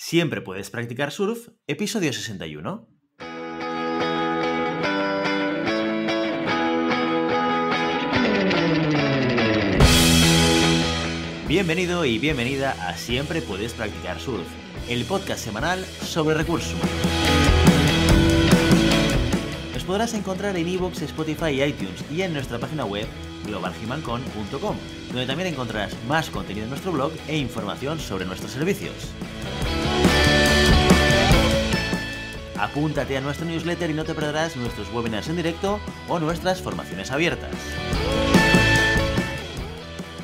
Siempre puedes practicar surf, episodio 61. Bienvenido y bienvenida a Siempre puedes practicar surf, el podcast semanal sobre recursos. Nos podrás encontrar en iVoox, Spotify y iTunes y en nuestra página web globalhumancon.com, donde también encontrarás más contenido en nuestro blog e información sobre nuestros servicios. Apúntate a nuestro newsletter y no te perderás nuestros webinars en directo o nuestras formaciones abiertas.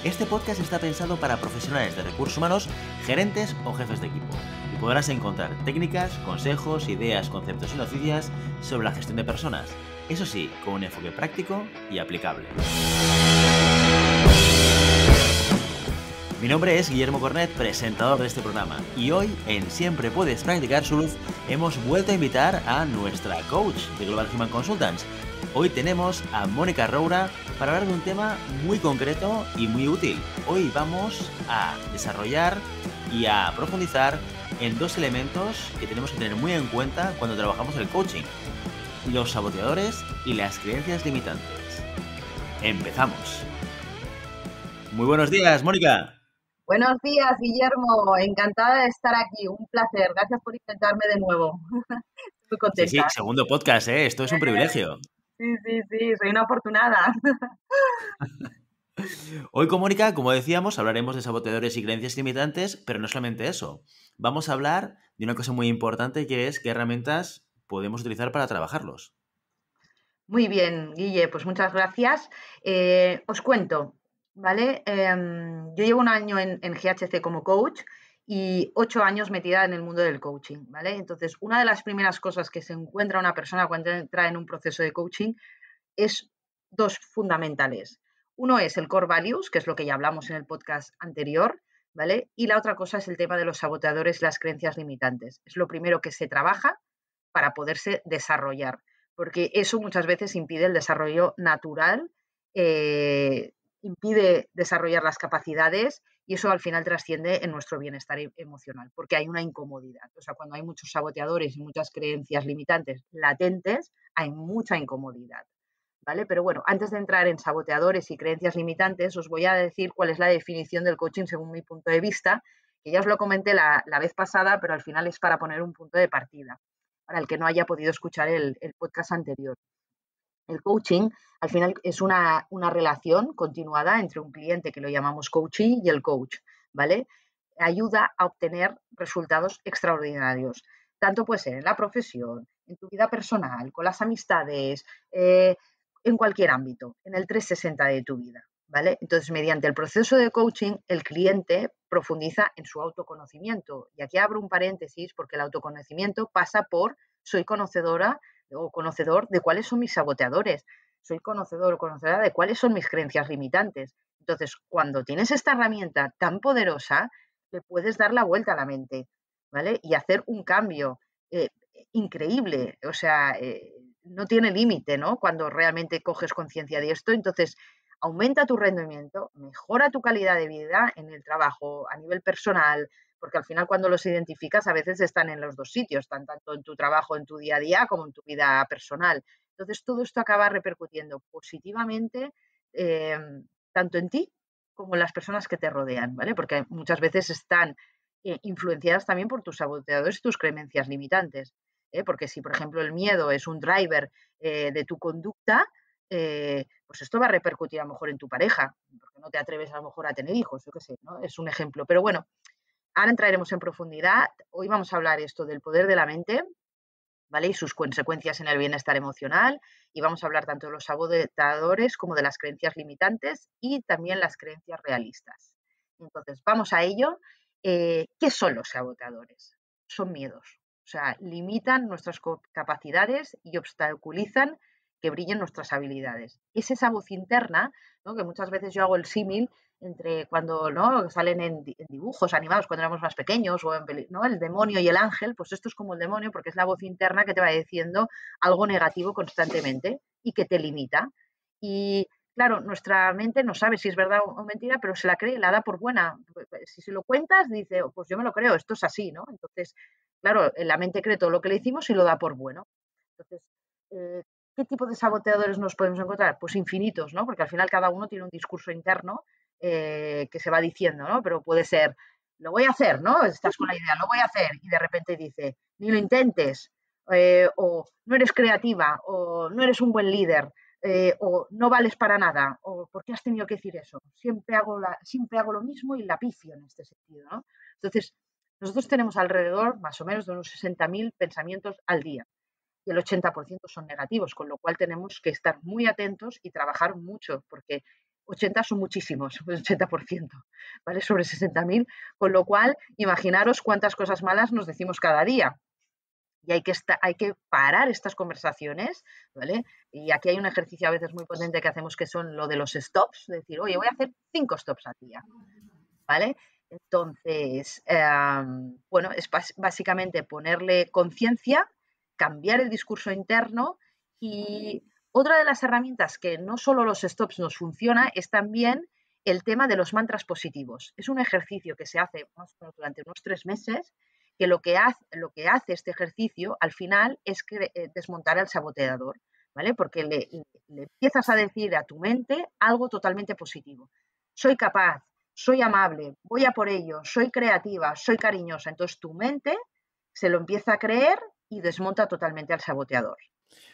Este podcast está pensado para profesionales de recursos humanos, gerentes o jefes de equipo y podrás encontrar técnicas, consejos, ideas, conceptos y noticias sobre la gestión de personas, eso sí, con un enfoque práctico y aplicable. Mi nombre es Guillermo Cornet, presentador de este programa, y hoy en Siempre Puedes Practicar Surf hemos vuelto a invitar a nuestra coach de Global Human Consultants. Hoy tenemos a Mónica Roura para hablar de un tema muy concreto y muy útil. Hoy vamos a desarrollar y a profundizar en dos elementos que tenemos que tener muy en cuenta cuando trabajamos el coaching. Los saboteadores y las creencias limitantes. Empezamos. Muy buenos días, Mónica. Buenos días, Guillermo. Encantada de estar aquí. Un placer. Gracias por intentarme de nuevo. Muy contenta. Sí, sí, segundo podcast, ¿eh? Esto es un privilegio. Sí, sí, sí, soy una afortunada. Hoy con Mónica, como decíamos, hablaremos de saboteadores y creencias limitantes, pero no solamente eso. Vamos a hablar de una cosa muy importante que es qué herramientas podemos utilizar para trabajarlos. Muy bien, Guille, pues muchas gracias. Eh, os cuento, ¿vale? Em, yo llevo un año en, GHC como coach y ocho años metida en el mundo del coaching, ¿vale? Entonces, una de las primeras cosas que se encuentra una persona cuando entra en un proceso de coaching es dos fundamentales. Uno es el core values, que es lo que ya hablamos en el podcast anterior, ¿vale? Y la otra cosa es el tema de los saboteadores las creencias limitantes. Es lo primero que se trabaja para poderse desarrollar, porque eso muchas veces impide el desarrollo natural eh, impide desarrollar las capacidades y eso al final trasciende en nuestro bienestar e-, emocional, porque hay una incomodidad. O sea, cuando hay muchos saboteadores y muchas creencias limitantes latentes, hay mucha incomodidad. ¿Vale? Pero bueno, antes de entrar en saboteadores y creencias limitantes, os voy a decir cuál es la definición del coaching según mi punto de vista, que ya os lo comenté la, vez pasada, pero al final es para poner un punto de partida, para el que no haya podido escuchar el podcast anterior. El coaching al final es una, relación continuada entre un cliente que lo llamamos coaching y el coach, ¿vale? Ayuda a obtener resultados extraordinarios. Tanto puede ser en la profesión, en tu vida personal, con las amistades, eh, en cualquier ámbito, en el 360 de tu vida, ¿vale? Entonces, mediante el proceso de coaching, el cliente profundiza en su autoconocimiento. Y aquí abro un paréntesis porque el autoconocimiento pasa por soy conocedora o conocedor de cuáles son mis saboteadores, soy conocedor o conocedora de cuáles son mis creencias limitantes. Entonces, cuando tienes esta herramienta tan poderosa, le puedes dar la vuelta a la mente, ¿vale? Y hacer un cambio eh, increíble, o sea, eh, no tiene límite, ¿no? Cuando realmente coges conciencia de esto, entonces aumenta tu rendimiento, mejora tu calidad de vida en el trabajo, a nivel personal, porque al final cuando los identificas a veces están en los dos sitios, están tanto en tu trabajo, en tu día a día, como en tu vida personal. Entonces todo esto acaba repercutiendo positivamente eh, tanto en ti como en las personas que te rodean, ¿vale? Porque muchas veces están eh, influenciadas también por tus saboteadores y tus creencias limitantes. ¿eh? Porque si, por ejemplo, el miedo es un driver de tu conducta, pues esto va a repercutir a lo mejor en tu pareja, porque no te atreves a lo mejor a tener hijos, yo qué sé, ¿no? Es un ejemplo. Pero bueno, Ahora entraremos en profundidad. Hoy vamos a hablar esto del poder de la mente, ¿vale? Y sus consecuencias en el bienestar emocional. Y vamos a hablar tanto de los saboteadores como de las creencias limitantes y también las creencias realistas. Entonces, vamos a ello. Eh, ¿Qué son los saboteadores? Son miedos. O sea, limitan nuestras capacidades y obstaculizan que brillen nuestras habilidades. Es esa voz interna, ¿no? que muchas veces yo hago el símil entre cuando ¿no? salen en, dibujos animados cuando éramos más pequeños o en, ¿no? el demonio y el ángel, pues esto es como el demonio porque es la voz interna que te va diciendo algo negativo constantemente y que te limita. Y claro, nuestra mente no sabe si es verdad o mentira, pero se la cree, la da por buena. Si se lo cuentas, dice, oh, pues yo me lo creo, esto es así, ¿no? Entonces, claro, la mente cree todo lo que le hicimos y lo da por bueno. Entonces, eh, ¿qué tipo de saboteadores nos podemos encontrar? Pues infinitos, ¿no? Porque al final cada uno tiene un discurso interno eh, que se va diciendo, ¿no? Pero puede ser, lo voy a hacer, ¿no? Estás con la idea, lo voy a hacer, y de repente dice, ni lo intentes, eh, o no eres creativa, o no eres un buen líder, eh, o no vales para nada, o ¿por qué has tenido que decir eso? Siempre hago, la, siempre hago lo mismo y la picio en este sentido, ¿no? Entonces, nosotros tenemos alrededor más o menos de unos 60.000 pensamientos al día y el 80% son negativos, con lo cual tenemos que estar muy atentos y trabajar mucho, porque 80 son muchísimos, el 80%, ¿vale? Sobre 60.000, con lo cual imaginaros cuántas cosas malas nos decimos cada día. Y hay que, hay que parar estas conversaciones, ¿vale? Y aquí hay un ejercicio a veces muy potente que hacemos que son lo de los stops, decir, oye, voy a hacer cinco stops al día, ¿vale? Entonces, em, bueno, es básicamente ponerle conciencia, cambiar el discurso interno y otra de las herramientas que no solo los stops nos funciona es también el tema de los mantras positivos. Es un ejercicio que se hace durante unos tres meses, que lo que hace, lo que hace este ejercicio al final es que, eh, desmontar al saboteador, ¿vale? Porque le, le empiezas a decir a tu mente algo totalmente positivo. Soy capaz, soy amable, voy a por ello, soy creativa, soy cariñosa. Entonces tu mente se lo empieza a creer y desmonta totalmente al saboteador.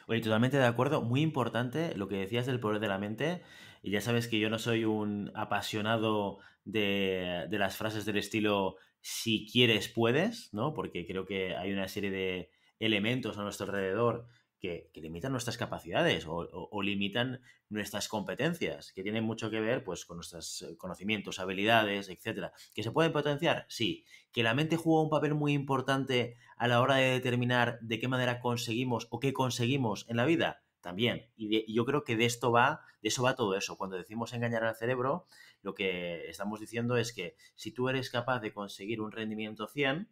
Oye, totalmente de acuerdo. Muy importante lo que decías del poder de la mente. Y ya sabes que yo no soy un apasionado de, las frases del estilo si quieres, puedes, ¿no? Porque creo que hay una serie de elementos a nuestro alrededor que, limitan nuestras capacidades o, limitan nuestras competencias, que tienen mucho que ver pues, con nuestros eh, conocimientos, habilidades, etcétera. ¿Que se pueden potenciar? Sí. ¿Que la mente juega un papel muy importante a la hora de determinar de qué manera conseguimos o qué conseguimos en la vida? También. Y, yo creo que de esto va, de eso va todo eso. Cuando decimos engañar al cerebro, lo que estamos diciendo es que si tú eres capaz de conseguir un rendimiento 100,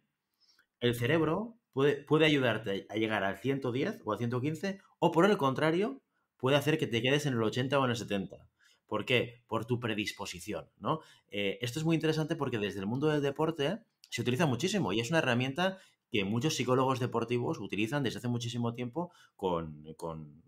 el cerebro puede, ayudarte a llegar al 110 o al 115, o por el contrario, puede hacer que te quedes en el 80 o en el 70. ¿Por qué? Por tu predisposición, ¿no? Eh, esto es muy interesante porque desde el mundo del deporte se utiliza muchísimo y es una herramienta que muchos psicólogos deportivos utilizan desde hace muchísimo tiempo con,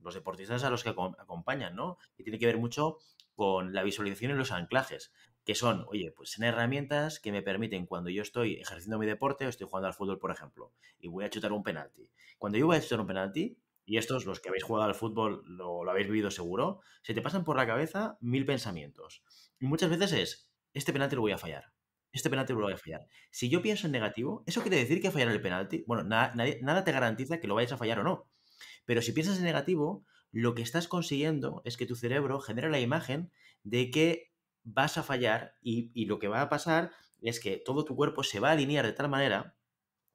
los deportistas a los que acompañan, ¿no? Y tiene que ver mucho con la visualización y los anclajes que son, oye, pues son herramientas que me permiten cuando yo estoy ejerciendo mi deporte o estoy jugando al fútbol, por ejemplo, y voy a chutar un penalti. Cuando yo voy a chutar un penalti, y estos, los que habéis jugado al fútbol, lo, habéis vivido seguro, se te pasan por la cabeza mil pensamientos. Y muchas veces es, este penalti lo voy a fallar. Este penalti lo voy a fallar. Si yo pienso en negativo, ¿eso quiere decir que fallar el penalti? Bueno, nada te garantiza que lo vayas a fallar o no. Pero si piensas en negativo, lo que estás consiguiendo es que tu cerebro genere la imagen de que vas a fallar y, lo que va a pasar es que todo tu cuerpo se va a alinear de tal manera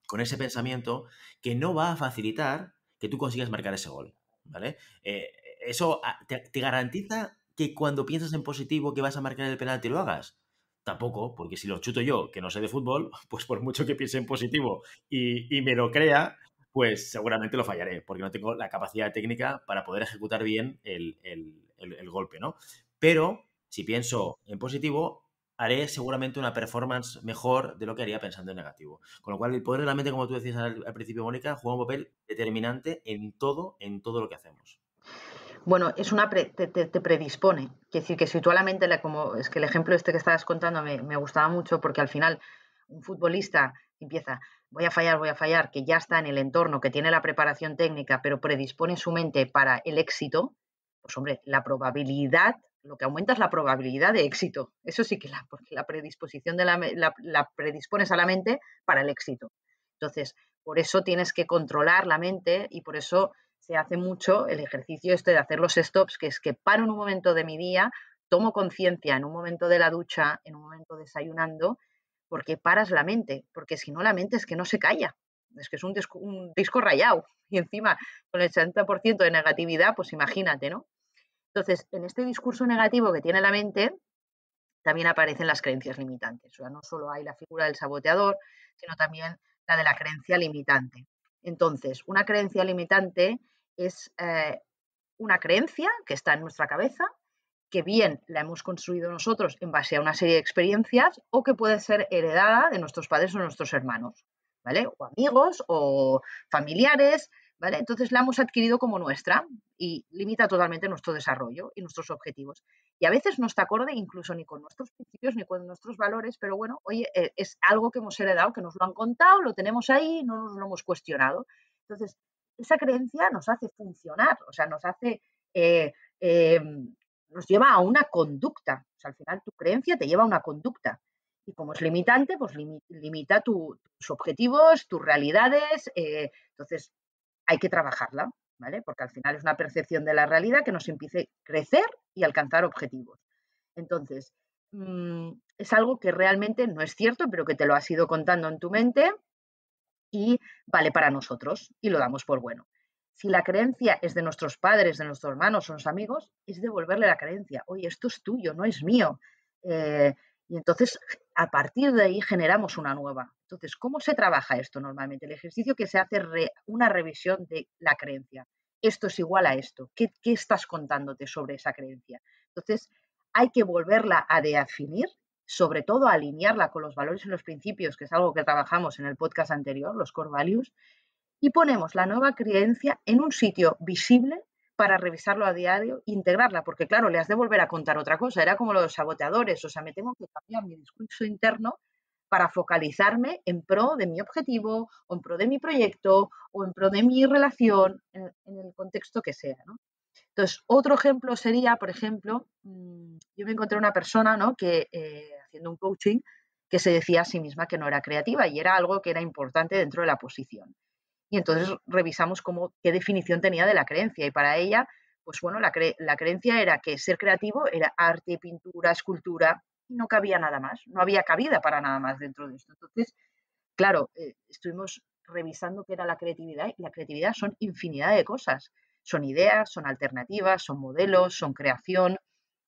con ese pensamiento que no va a facilitar que tú consigas marcar ese gol. ¿Vale? Eh, eso ah, te, garantiza que cuando piensas en positivo que vas a marcar el penalti lo hagas. Tampoco, porque si lo chuto yo, que no sé de fútbol, pues por mucho que piense en positivo y, me lo crea, pues seguramente lo fallaré, porque no tengo la capacidad técnica para poder ejecutar bien el, el golpe, ¿no? Pero si pienso en positivo, haré seguramente una performance mejor de lo que haría pensando en negativo. Con lo cual, el poder de la mente, como tú decías al, principio, Mónica, juega un papel determinante en todo, en todo lo que hacemos. Bueno, es una te, predispone. Quiere decir que si tú a la mente, como es que el ejemplo este que estabas contando me, me gustaba mucho porque al final un futbolista empieza, voy a fallar, voy a fallar, que ya está en el entorno, que tiene la preparación técnica, pero predispone su mente para el éxito, pues hombre, la probabilidad lo que aumenta es la probabilidad de éxito. Eso sí que la, la predisposición de la, la, predispones a la mente para el éxito. Entonces, por eso tienes que controlar la mente y por eso se hace mucho el ejercicio este de hacer los stops, que es que paro en un momento de mi día, tomo conciencia en un momento de la ducha, en un momento desayunando, porque paras la mente, porque si no la mente es que no se calla, es que es un disco, un disco rayado y encima con el 80% de negatividad, pues imagínate, ¿no? Entonces, en este discurso negativo que tiene la mente, también aparecen las creencias limitantes. O sea, no solo hay la figura del saboteador, sino también la de la creencia limitante. Entonces, una creencia limitante es eh, una creencia que está en nuestra cabeza que bien la hemos construido nosotros en base a una serie de experiencias o que puede ser heredada de nuestros padres o nuestros hermanos, ¿vale? O amigos o familiares, ¿vale? Entonces la hemos adquirido como nuestra y limita totalmente nuestro desarrollo y nuestros objetivos. Y a veces no está acorde incluso ni con nuestros principios ni con nuestros valores, pero bueno, oye, eh, es algo que hemos heredado, que nos lo han contado, lo tenemos ahí, no nos lo hemos cuestionado. Entonces, esa creencia nos hace funcionar, o sea, nos hace, eh, em, nos lleva a una conducta. O sea, al final tu creencia te lleva a una conducta. Y como es limitante, pues limita tus objetivos, tus realidades. Eh, entonces, hay que trabajarla, ¿vale? Porque al final es una percepción de la realidad que nos impide crecer y alcanzar objetivos. Entonces, mm, es algo que realmente no es cierto, pero que te lo has ido contando en tu mente y vale para nosotros y lo damos por bueno. Si la creencia es de nuestros padres, de nuestros hermanos nuestros amigos, es devolverle la creencia. Oye, esto es tuyo, no es mío. Eh, y entonces, a partir de ahí generamos una nueva. Entonces, ¿cómo se trabaja esto normalmente? El ejercicio que se hace una revisión de la creencia. Esto es igual a esto. ¿Qué, ¿Qué, estás contándote sobre esa creencia? Entonces, hay que volverla a definir sobre todo alinearla con los valores y los principios, que es algo que trabajamos en el podcast anterior, los core values, y ponemos la nueva creencia en un sitio visible para revisarlo a diario e integrarla, porque claro, le has de volver a contar otra cosa, era como los saboteadores, o sea, me tengo que cambiar mi discurso interno para focalizarme en pro de mi objetivo, o en pro de mi proyecto, o en pro de mi relación, en, el contexto que sea. ¿no? Entonces, otro ejemplo sería, por ejemplo, mm, yo me encontré una persona ¿no? que eh, haciendo un coaching que se decía a sí misma que no era creativa y era algo que era importante dentro de la posición. Y entonces revisamos cómo, qué definición tenía de la creencia y para ella, pues bueno, la, la creencia era que ser creativo era arte, pintura, escultura y no cabía nada más, no había cabida para nada más dentro de esto. Entonces, claro, eh, estuvimos revisando qué era la creatividad y la creatividad son infinidad de cosas. Son ideas, son alternativas, son modelos, son creación,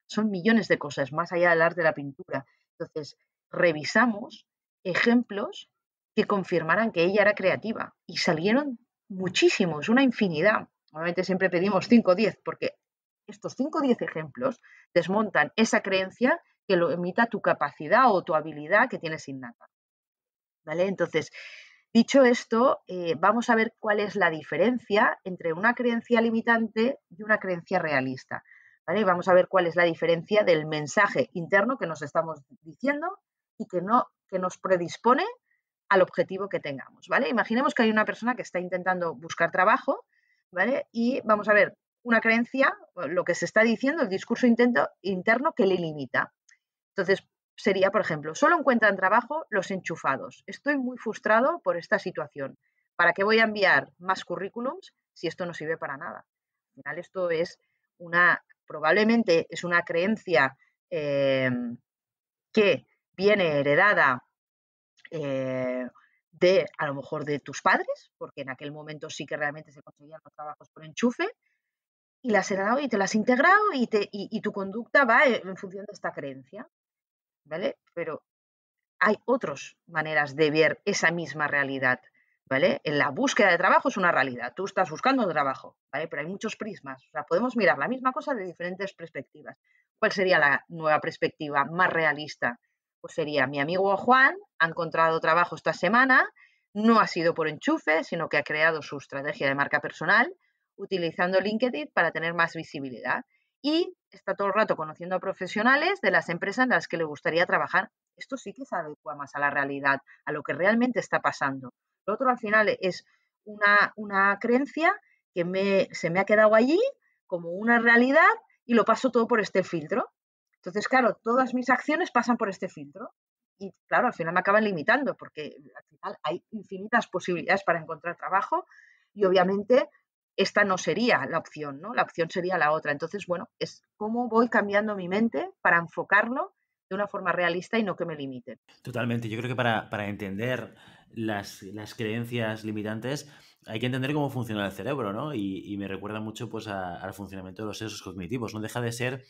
son millones de cosas más allá del arte de la pintura. Entonces, revisamos ejemplos que confirmaran que ella era creativa y salieron muchísimos, una infinidad. Normalmente siempre pedimos 5 o 10 porque estos 5 o 10 ejemplos desmontan esa creencia que lo emita tu capacidad o tu habilidad que tienes innata. ¿Vale? Entonces, dicho esto, eh, vamos a ver cuál es la diferencia entre una creencia limitante y una creencia realista. Vamos a ver cuál es la diferencia del mensaje interno que nos estamos diciendo y que, no, que nos predispone al objetivo que tengamos, ¿vale? Imaginemos que hay una persona que está intentando buscar trabajo, ¿vale? Y vamos a ver una creencia, lo que se está diciendo, el discurso interno que le limita. Entonces, sería, por ejemplo, solo encuentran trabajo los enchufados. Estoy muy frustrado por esta situación. ¿Para qué voy a enviar más currículums si esto no sirve para nada? Al final, esto es una probablemente es una creencia em, que viene heredada eh, de, a lo mejor, de tus padres, porque en aquel momento sí que realmente se conseguían los trabajos por enchufe, y las has heredado y te las has integrado y, te, y tu conducta va en función de esta creencia, ¿vale? Pero hay otras maneras de ver esa misma realidad. ¿vale? En la búsqueda de trabajo es una realidad, tú estás buscando trabajo, ¿vale? Pero hay muchos prismas, o sea, podemos mirar la misma cosa de diferentes perspectivas. ¿Cuál sería la nueva perspectiva más realista? Pues sería, mi amigo Juan ha encontrado trabajo esta semana, no ha sido por enchufe, sino que ha creado su estrategia de marca personal utilizando LinkedIn para tener más visibilidad y está todo el rato conociendo a profesionales de las empresas en las que le gustaría trabajar. Esto sí que se adecua más a la realidad, a lo que realmente está pasando. Lo otro al final es una, creencia que me, se me ha quedado allí como una realidad y lo paso todo por este filtro. Entonces, claro, todas mis acciones pasan por este filtro. Y claro, al final me acaban limitando porque al final hay infinitas posibilidades para encontrar trabajo y obviamente esta no sería la opción, ¿no? La opción sería la otra. Entonces, bueno, es cómo voy cambiando mi mente para enfocarlo de una forma realista y no que me limite. Totalmente. Yo creo que para, para entender las, creencias limitantes, hay que entender cómo funciona el cerebro, ¿no? Y, me recuerda mucho pues, al funcionamiento de los sesos cognitivos. No deja de ser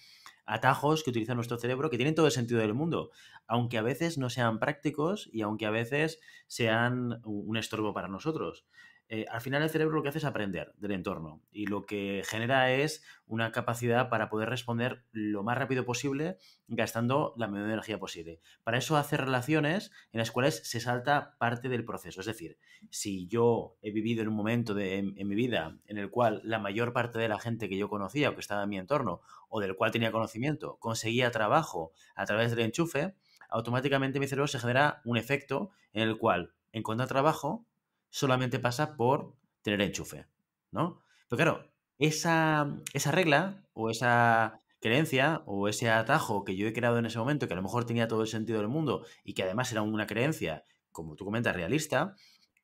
atajos que utiliza nuestro cerebro que tienen todo el sentido del mundo, aunque a veces no sean prácticos y aunque a veces sean un estorbo para nosotros. Eh, al final el cerebro lo que hace es aprender del entorno y lo que genera es una capacidad para poder responder lo más rápido posible gastando la menor energía posible. Para eso hace relaciones en las cuales se salta parte del proceso. Es decir, si yo he vivido en un momento de, en, mi vida en el cual la mayor parte de la gente que yo conocía o que estaba en mi entorno o del cual tenía conocimiento conseguía trabajo a través del enchufe, automáticamente mi cerebro se genera un efecto en el cual encuentra trabajo solamente pasa por tener enchufe, ¿no? Pero claro, esa, esa regla o esa creencia o ese atajo que yo he creado en ese momento, que a lo mejor tenía todo el sentido del mundo y que además era una creencia, como tú comentas, realista,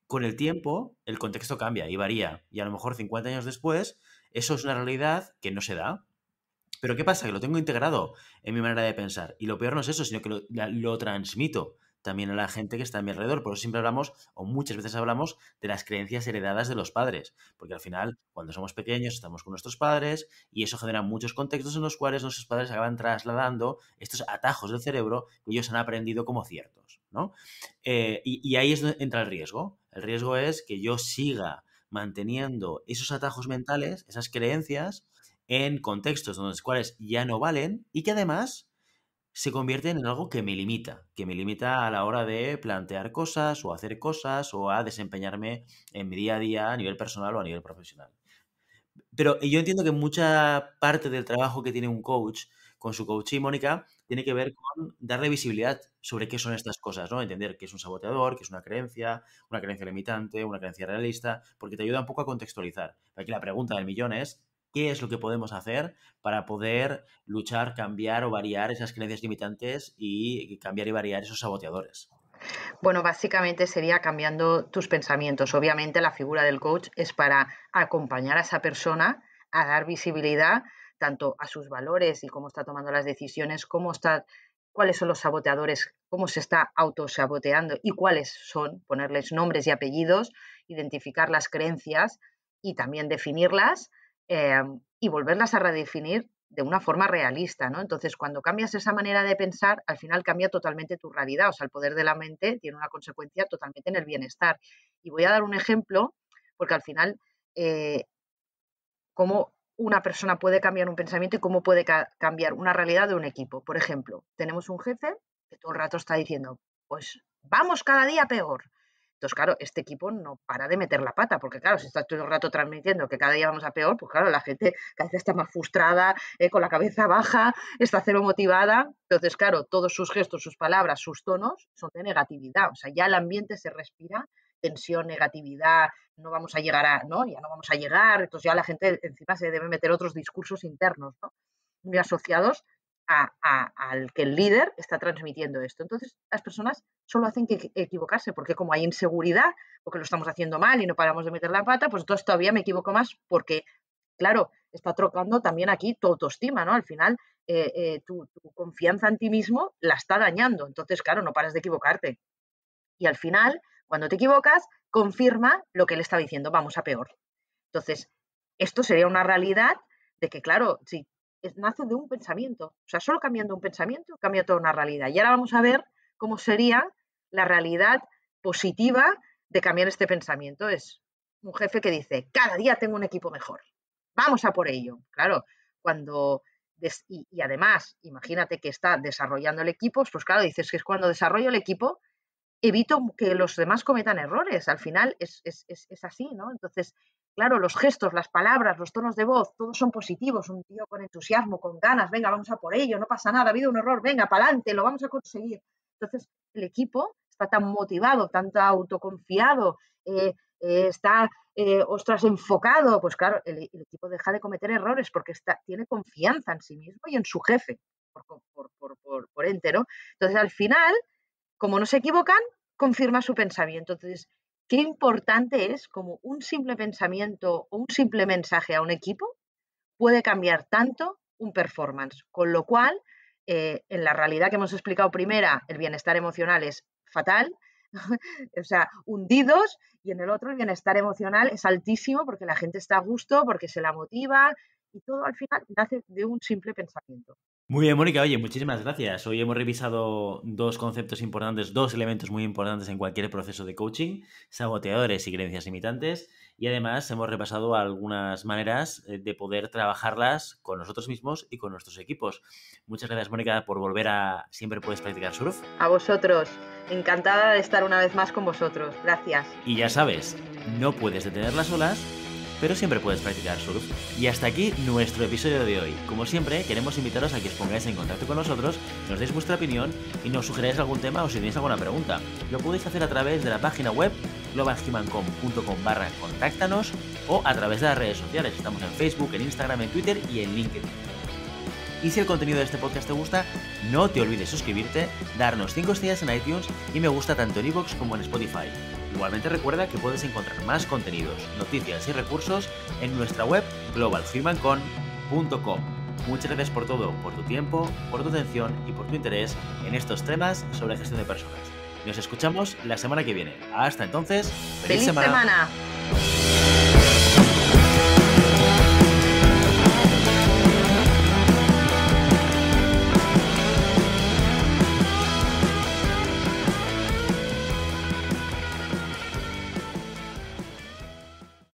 con el tiempo el contexto cambia y varía. Y a lo mejor 50 años después, eso es una realidad que no se da. Pero ¿qué pasa? Que lo tengo integrado en mi manera de pensar. Y lo peor no es eso, sino que lo, lo transmito también a la gente que está a mi alrededor. Por eso siempre hablamos, o muchas veces hablamos, de las creencias heredadas de los padres. Porque al final, cuando somos pequeños, estamos con nuestros padres y eso genera muchos contextos en los cuales nuestros padres acaban trasladando estos atajos del cerebro que ellos han aprendido como ciertos. ¿no? Eh, y, ahí es donde entra el riesgo. El riesgo es que yo siga manteniendo esos atajos mentales, esas creencias, en contextos donde los cuales ya no valen y que además se convierten en algo que me limita, que me limita a la hora de plantear cosas o hacer cosas o a desempeñarme en mi día a día a nivel personal o a nivel profesional. Pero yo entiendo que mucha parte del trabajo que tiene un coach con su coach y Mónica tiene que ver con darle visibilidad sobre qué son estas cosas, ¿no? Entender qué es un saboteador, qué es una creencia, una creencia limitante, una creencia realista, porque te ayuda un poco a contextualizar. Aquí la pregunta del millón es, qué es lo que podemos hacer para poder luchar, cambiar o variar esas creencias limitantes y cambiar y variar esos saboteadores. Bueno, básicamente sería cambiando tus pensamientos. Obviamente la figura del coach es para acompañar a esa persona a dar visibilidad tanto a sus valores y cómo está tomando las decisiones, cómo está, cuáles son los saboteadores, cómo se está autosaboteando y cuáles son, ponerles nombres y apellidos, identificar las creencias y también definirlas Em, y volverlas a redefinir de una forma realista, ¿no? Entonces, cuando cambias esa manera de pensar, al final cambia totalmente tu realidad, o sea, el poder de la mente tiene una consecuencia totalmente en el bienestar. Y voy a dar un ejemplo, porque al final, eh, cómo una persona puede cambiar un pensamiento y cómo puede cambiar una realidad de un equipo. Por ejemplo, tenemos un jefe que todo el rato está diciendo, pues vamos cada día peor, entonces, claro, este equipo no para de meter la pata, porque claro, si está todo el rato transmitiendo que cada día vamos a peor, pues claro, la gente cada vez está más frustrada, eh, con la cabeza baja, está cero motivada. Entonces, claro, todos sus gestos, sus palabras, sus tonos son de negatividad. O sea, ya el ambiente se respira tensión, negatividad, no vamos a llegar a, ¿no? Ya no vamos a llegar, entonces ya la gente encima se debe meter otros discursos internos, ¿no? Muy asociados al que el líder está transmitiendo esto. Entonces, las personas solo hacen que equivocarse, porque como hay inseguridad, porque lo estamos haciendo mal y no paramos de meter la pata, pues entonces todavía me equivoco más porque, claro, está trocando también aquí tu autoestima, ¿no? Al final, eh, eh, tu, confianza en ti mismo la está dañando. Entonces, claro, no paras de equivocarte. Y al final, cuando te equivocas, confirma lo que él estaba diciendo, vamos a peor. Entonces, esto sería una realidad de que, claro, si nace de un pensamiento. O sea, solo cambiando un pensamiento cambia toda una realidad. Y ahora vamos a ver cómo sería la realidad positiva de cambiar este pensamiento. Es un jefe que dice, cada día tengo un equipo mejor. Vamos a por ello. Claro, cuando... y, además, imagínate que está desarrollando el equipo, pues claro, dices que es cuando desarrollo el equipo, evito que los demás cometan errores. Al final es, es, es así, ¿no? Entonces, Claro, los gestos, las palabras, los tonos de voz, todos son positivos. Un tío con entusiasmo, con ganas, venga, vamos a por ello, no pasa nada, ha habido un error, venga, para adelante, lo vamos a conseguir. Entonces, el equipo está tan motivado, tan autoconfiado, eh, eh, está, eh, ostras, enfocado. Pues claro, el, equipo deja de cometer errores porque tiene confianza en sí mismo y en su jefe por, por. Entonces, al final, como no se equivocan, confirma su pensamiento. Entonces, qué importante es como un simple pensamiento o un simple mensaje a un equipo puede cambiar tanto un performance. Con lo cual, eh, en la realidad que hemos explicado primera, el bienestar emocional es fatal, o sea, hundidos, y en el otro el bienestar emocional es altísimo porque la gente está a gusto, porque se la motiva y todo al final nace de un simple pensamiento. Muy bien, Mónica. Oye, muchísimas gracias. Hoy hemos revisado dos conceptos importantes, dos elementos muy importantes en cualquier proceso de coaching, saboteadores y creencias limitantes. Y además hemos repasado algunas maneras eh, de poder trabajarlas con nosotros mismos y con nuestros equipos. Muchas gracias, Mónica, por volver a Siempre Puedes Practicar Surf. A vosotros. Encantada de estar una vez más con vosotros. Gracias. Y ya sabes, no puedes detener las olas pero siempre puedes practicar surf. Y hasta aquí nuestro episodio de hoy. Como siempre, queremos invitaros a que os pongáis en contacto con nosotros, nos deis vuestra opinión y nos sugeráis algún tema o si tenéis alguna pregunta. Lo podéis hacer a través de la página web globalhumancom.com barra contáctanos o a través de las redes sociales. Estamos en Facebook, en Instagram, en Twitter y en LinkedIn. Y si el contenido de este podcast te gusta, no te olvides suscribirte, darnos 5 estrellas en iTunes y me gusta tanto en iVoox como en Spotify. Igualmente recuerda que puedes encontrar más contenidos, noticias y recursos en nuestra web globalhumancon.com. Muchas gracias por todo, por tu tiempo, por tu atención y por tu interés en estos temas sobre gestión de personas. Nos escuchamos la semana que viene. Hasta entonces, feliz, semana.